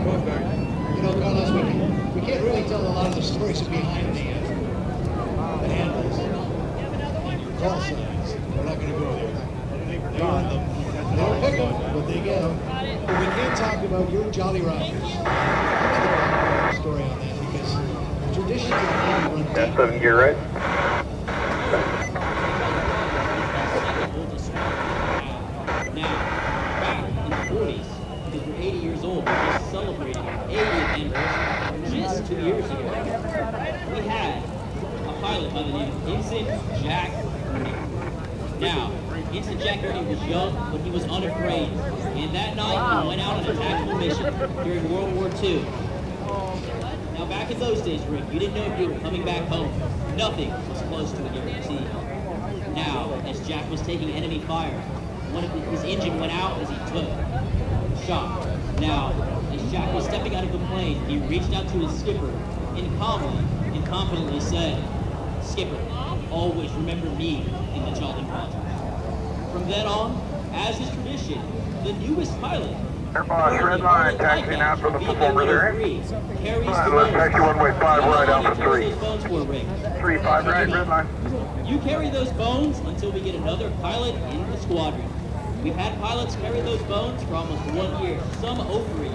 You know, Carlos, we, can, we can't really tell a lot of the stories behind the, uh, the handles call signs. We're not going to go there. They earn them. They don't pick them, but they get them. But we can't talk about your Jolly Rogers. Story on that because traditions of run That's seven gear right. Now, back in the 40s, because we're 80 years old, we're just celebrating our 80th anniversary just two years ago. We had a pilot by the name of Ensign Jack Ernie. Now, Ensign Jack Ernie was young, but he was unafraid. And that night, he went out on a tactical mission during World War II. Now, back in those days, Rick, you didn't know if you were coming back home. Nothing was close to a guarantee. Now, as Jack was taking enemy fire, one his engine went out as he took shot. Now, as Jack was stepping out of the plane, he reached out to his skipper and calmly and confidently said, Skipper, always remember me in the Jolly Roger. From then on, as is tradition, the newest pilot Air boss, red line, taxiing out from the performer there. Fine, let's taxi one way five right out for three. Bones were rigged. Three, five right, red line. You carry those bones until we get another pilot in the squadron. We've had pilots carry those bones for almost one year, some over a year.